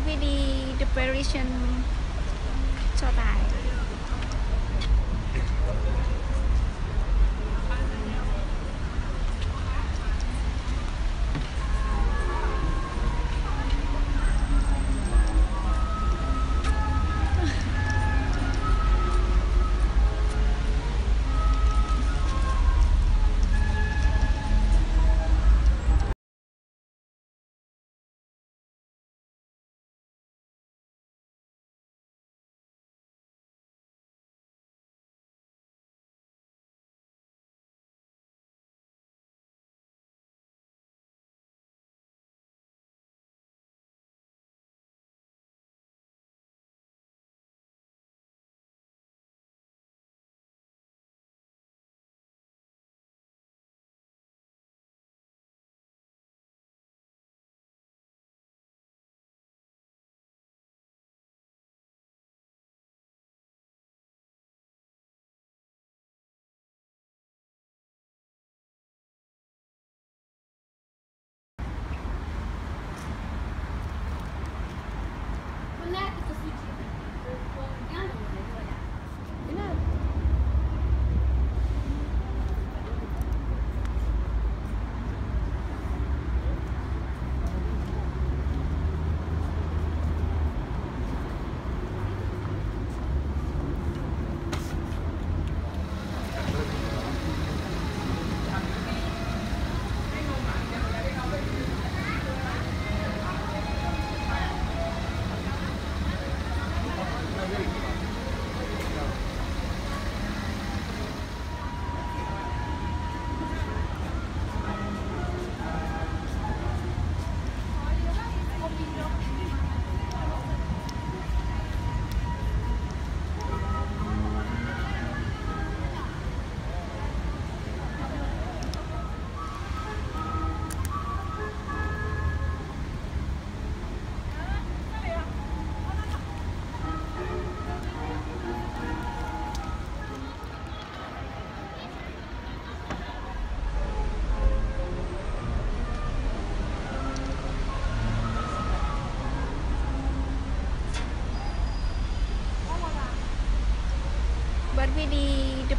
every day the Parisian ชอบตาย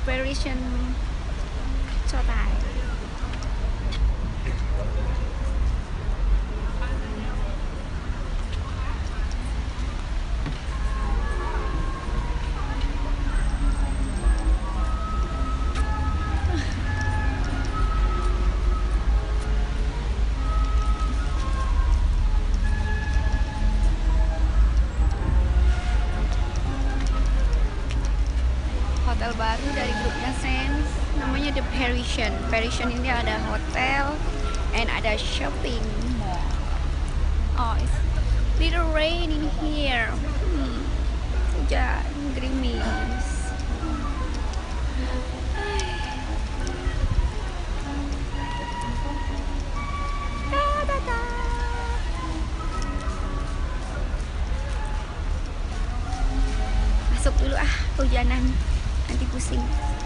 The Parisian Chotai baru dari grupnya Sense namanya The Parisian. Parisian ini ada hotel and ada shopping mall. Oh it's little rain in here. Hmm. hujan gerimis. Masuk dulu ah hujanan nanti pusing.